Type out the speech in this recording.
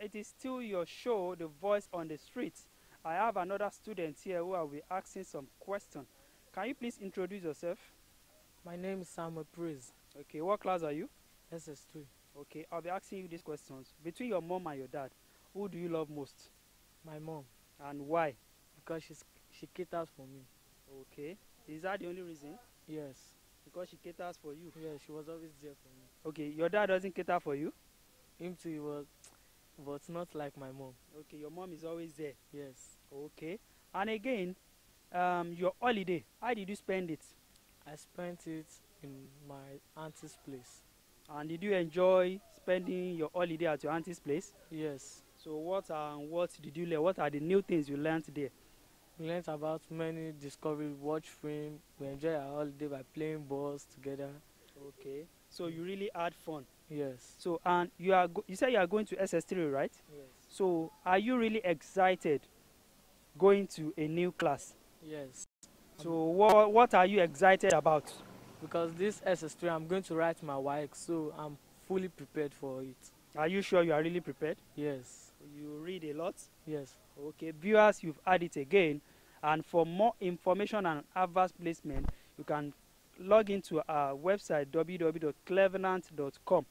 Yeah, It is still your show, The Voice on the Street. I have another student here who will be asking some questions. Can you please introduce yourself? My name is Samuel Praise, Okay, what class are you? SS3. Okay, I'll be asking you these questions. Between your mom and your dad, who do you love most My mom, and why? because she's, she caters for me. Okay, is that the only reason? Yes, Because she caters for you. yes, she was always there for me. Okay, your dad doesn't cater for you? Him too, he was, but not like my mom. Okay, your mom is always there. Yes, Okay, and again, um, your holiday, how did you spend it? I spent it in my auntie's place. And did you enjoy spending your holiday at your auntie's place? Yes, So what and what did you learn? What are the new things you learned there? we learnt about many discovery, watch film, we enjoy our holiday by playing balls together. Okay. So you really had fun. Yes, So and you are go- you said you are going to SS3, right? yes, So are you really excited going to a new class? yes. So what what are you excited about? Because this SS3, I'm going to write my WAEC, so I'm fully prepared for it. Are you sure you are really prepared? Yes, You read a lot. yes. Okay, viewers, you've had it again. And for more information and adverse placement, you can log into our website www.clevenant.com.